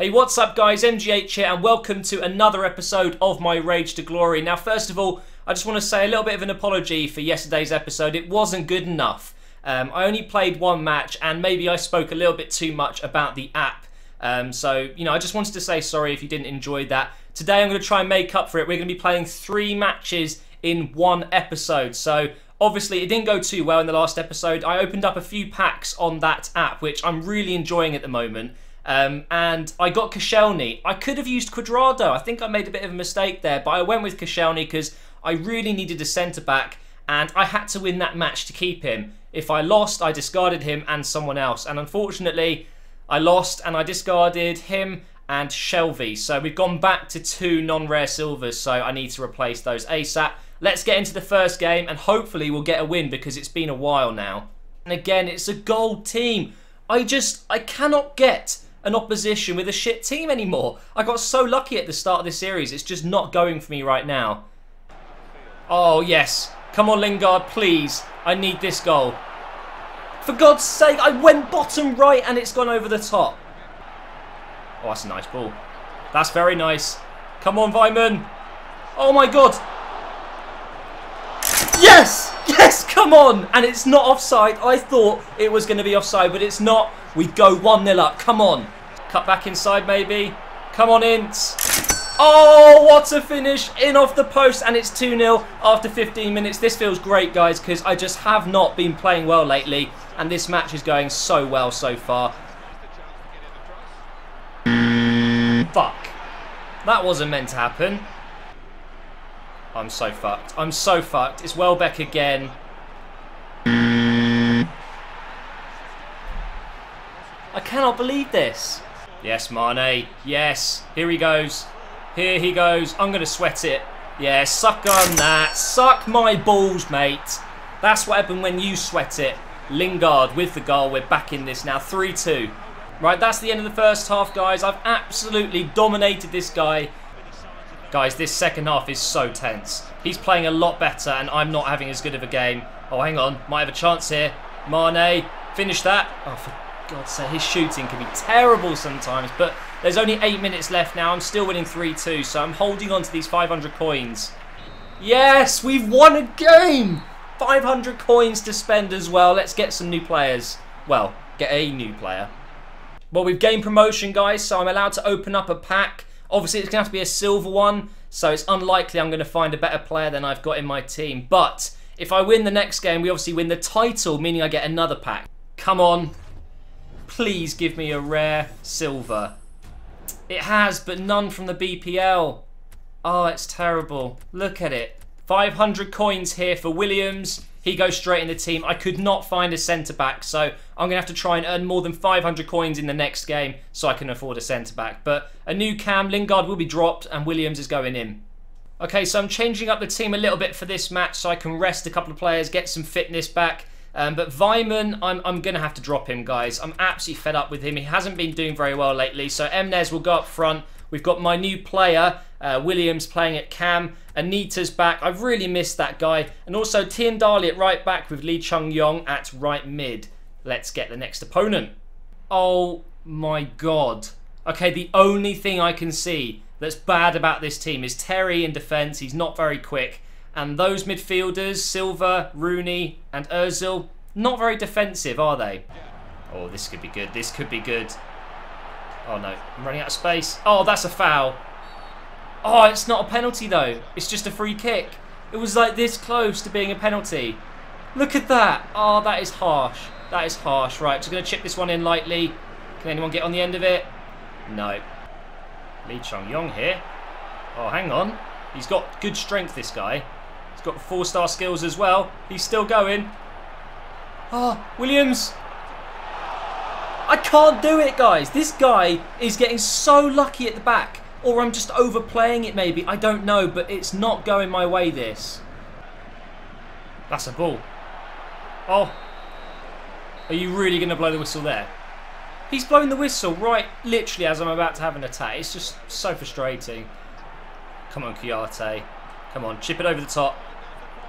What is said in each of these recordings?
Hey, what's up guys? MGH here and welcome to another episode of my Rage to Glory. Now, first of all, I just want to say a little bit of an apology for yesterday's episode. It wasn't good enough. Um, I only played one match and maybe I spoke a little bit too much about the app. Um, so, you know, I just wanted to say sorry if you didn't enjoy that. Today I'm going to try and make up for it. We're going to be playing three matches in one episode. So, obviously, it didn't go too well in the last episode. I opened up a few packs on that app, which I'm really enjoying at the moment. Um, and I got Koscielny. I could have used Cuadrado. I think I made a bit of a mistake there, but I went with Koscielny because I really needed a centre back, and I had to win that match to keep him. If I lost, I discarded him and someone else, and unfortunately, I lost and I discarded him and Shelvey. So we've gone back to two non-rare silvers, so I need to replace those ASAP. Let's get into the first game, and hopefully we'll get a win because it's been a while now. And again, it's a gold team. I just, I cannot get an opposition with a shit team anymore. I got so lucky at the start of this series. It's just not going for me right now. Oh, yes. Come on, Lingard, please. I need this goal. For God's sake, I went bottom right and it's gone over the top. Oh, that's a nice ball. That's very nice. Come on, Weimann. Oh, my God. Yes! Yes, come on! And it's not offside. I thought it was going to be offside, but it's not. We go 1-0 up. Come on. Cut back inside, maybe. Come on, Ince. Oh, what a finish. In off the post, and it's 2-0 after 15 minutes. This feels great, guys, because I just have not been playing well lately, and this match is going so well so far. Fuck. That wasn't meant to happen. I'm so fucked. I'm so fucked. It's Welbeck again. I cannot believe this. Yes, Mane. Yes. Here he goes. Here he goes. I'm going to sweat it. Yeah, suck on that. Suck my balls, mate. That's what happened when you sweat it. Lingard with the goal. We're back in this now. 3-2. Right, that's the end of the first half, guys. I've absolutely dominated this guy. Guys, this second half is so tense. He's playing a lot better, and I'm not having as good of a game. Oh, hang on. Might have a chance here. Mane, finish that. Oh, for God's sake, his shooting can be terrible sometimes, but there's only eight minutes left now. I'm still winning 3-2, so I'm holding on to these 500 coins. Yes, we've won a game! 500 coins to spend as well. Let's get some new players. Well, get a new player. Well, we've gained promotion, guys, so I'm allowed to open up a pack. Obviously, it's going to have to be a silver one, so it's unlikely I'm going to find a better player than I've got in my team. But if I win the next game, we obviously win the title, meaning I get another pack. Come on. Please give me a rare silver. It has, but none from the BPL. Oh, it's terrible. Look at it. 500 coins here for Williams. He goes straight in the team. I could not find a centre-back, so I'm going to have to try and earn more than 500 coins in the next game so I can afford a centre-back. But a new cam, Lingard will be dropped and Williams is going in. Okay, so I'm changing up the team a little bit for this match so I can rest a couple of players, get some fitness back. Um, but Weimann, I'm, I'm going to have to drop him, guys. I'm absolutely fed up with him. He hasn't been doing very well lately. So Emnes will go up front. We've got my new player, uh, Williams, playing at Cam. Anita's back. I've really missed that guy. And also Tiendalli at right back with Lee Chung Yong at right mid. Let's get the next opponent. Oh my god. Okay, the only thing I can see that's bad about this team is Terry in defence. He's not very quick. And those midfielders, Silva, Rooney, and Ozil, not very defensive, are they? Oh, this could be good. This could be good. Oh, no. I'm running out of space. Oh, that's a foul. Oh, it's not a penalty, though. It's just a free kick. It was like this close to being a penalty. Look at that. Oh, that is harsh. That is harsh. Right, just going to chip this one in lightly. Can anyone get on the end of it? No. Lee Chung Yong here. Oh, hang on. He's got good strength, this guy. He's got four-star skills as well. He's still going. Oh, Williams. I can't do it, guys. This guy is getting so lucky at the back. Or I'm just overplaying it, maybe. I don't know, but it's not going my way, this. That's a ball. Oh. Are you really going to blow the whistle there? He's blowing the whistle right, literally, as I'm about to have an attack. It's just so frustrating. Come on, Kouyaté. Come on, chip it over the top.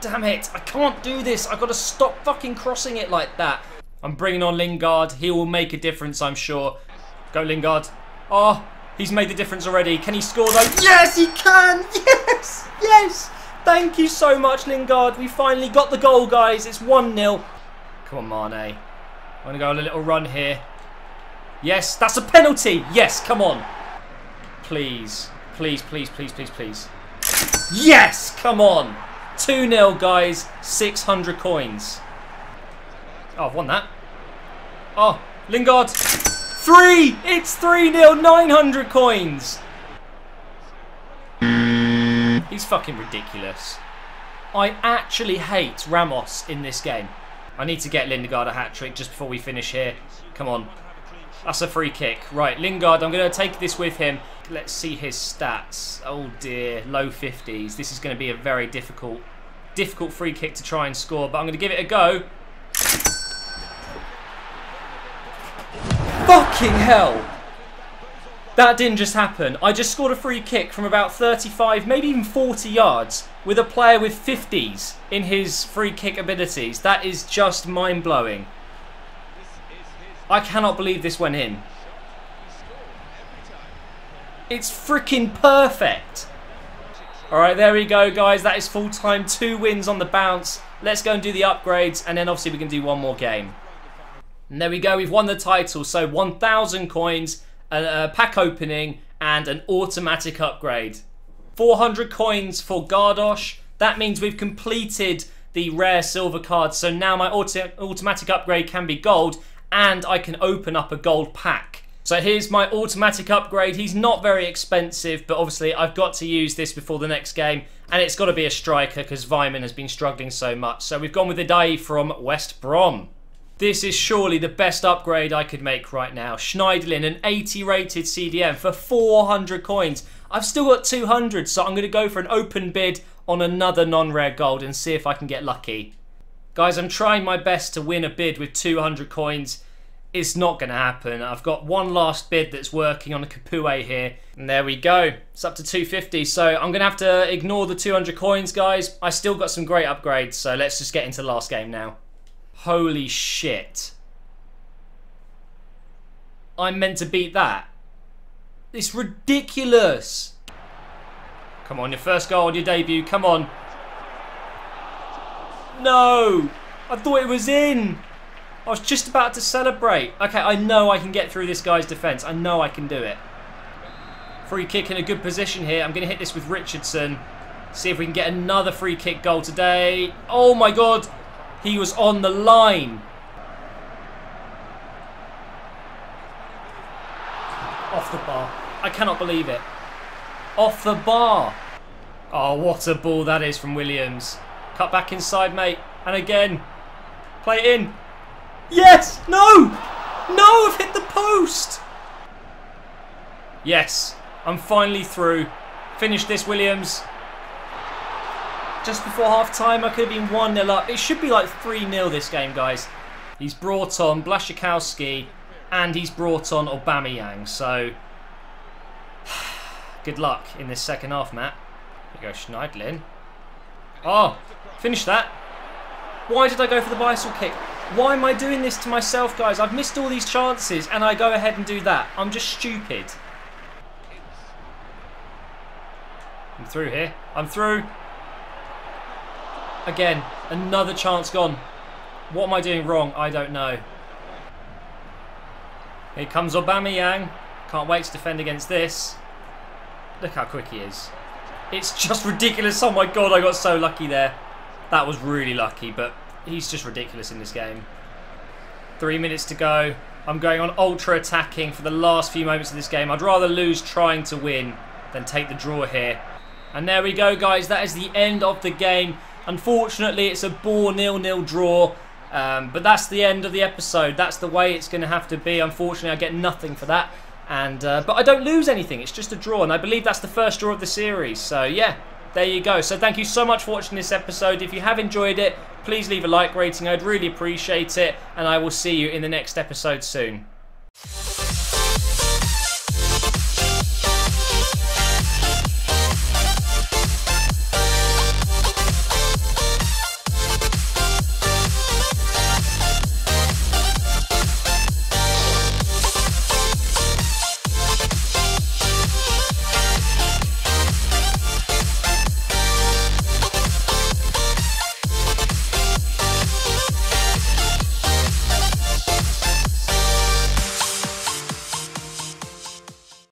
Damn it, I can't do this. I've got to stop fucking crossing it like that. I'm bringing on Lingard. He will make a difference, I'm sure. Go, Lingard. Oh, He's made the difference already. Can he score though? Yes, he can! Yes! Yes! Thank you so much, Lingard. We finally got the goal, guys. It's 1-0. Come on, Mane. I'm going to go on a little run here. Yes, that's a penalty. Yes, come on. Please. Please, please, please, please, please. Yes, come on. 2-0, guys. 600 coins. Oh, I've won that. Oh, Lingard. Three! It's 3-0, 900 coins. He's fucking ridiculous. I actually hate Ramos in this game. I need to get Lingard a hat-trick just before we finish here. Come on. That's a free kick. Right, Lingard, I'm going to take this with him. Let's see his stats. Oh dear, low 50s. This is going to be a very difficult, difficult free kick to try and score, but I'm going to give it a go. Fucking hell! That didn't just happen. I just scored a free kick from about 35, maybe even 40 yards with a player with 50s in his free kick abilities. That is just mind-blowing. I cannot believe this went in. It's freaking perfect. All right, there we go, guys. That is full time. Two wins on the bounce. Let's go and do the upgrades, and then obviously we can do one more game. And there we go. We've won the title. So 1,000 coins, a, a pack opening, and an automatic upgrade. 400 coins for Gardoș. That means we've completed the rare silver card. So now my auto automatic upgrade can be gold, and I can open up a gold pack. So here's my automatic upgrade. He's not very expensive, but obviously I've got to use this before the next game. And it's got to be a striker because Weimann has been struggling so much. So we've gone with Ideye from West Brom. This is surely the best upgrade I could make right now. Schneiderlin, an 80 rated CDM for 400 coins. I've still got 200, so I'm going to go for an open bid on another non-rare gold and see if I can get lucky. Guys, I'm trying my best to win a bid with 200 coins it's not going to happen. I've got one last bid that's working on a Capoue here. And there we go. It's up to 250. So I'm going to have to ignore the 200 coins, guys. I still got some great upgrades. So let's just get into the last game now. Holy shit. I'm meant to beat that. It's ridiculous. Come on, your first goal on your debut. Come on. No. I thought it was in. I was just about to celebrate. Okay, I know I can get through this guy's defence. I know I can do it. Free kick in a good position here. I'm going to hit this with Richardson. See if we can get another free kick goal today. Oh my god. He was on the line. Off the bar. I cannot believe it. Off the bar. Oh, what a ball that is from Williams. Cut back inside, mate. And again. Play it in. Yes! No! No, I've hit the post! Yes, I'm finally through. Finish this, Williams. Just before half time, I could have been 1 0 up. It should be like 3 0 this game, guys. He's brought on Blaszczykowski and he's brought on Aubameyang. So, good luck in this second half, Matt. Here you go, Schneiderlin. Oh, finish that. Why did I go for the bicycle kick? Why am I doing this to myself, guys? I've missed all these chances and I go ahead and do that. I'm just stupid. I'm through here. I'm through. Again, another chance gone. What am I doing wrong? I don't know. Here comes Aubameyang. Can't wait to defend against this. Look how quick he is. It's just ridiculous. Oh my god, I got so lucky there. That was really lucky, but he's just ridiculous in this game. Three minutes to go. I'm going on ultra attacking for the last few moments of this game. I'd rather lose trying to win than take the draw here. And there we go, guys. That is the end of the game. Unfortunately, it's a bore nil-nil draw. Um, but that's the end of the episode. That's the way it's going to have to be. Unfortunately, I get nothing for that. And uh, But I don't lose anything. It's just a draw. And I believe that's the first draw of the series. So, yeah, there you go. So thank you so much for watching this episode. If you have enjoyed it, please leave a like rating. I'd really appreciate it. And I will see you in the next episode soon.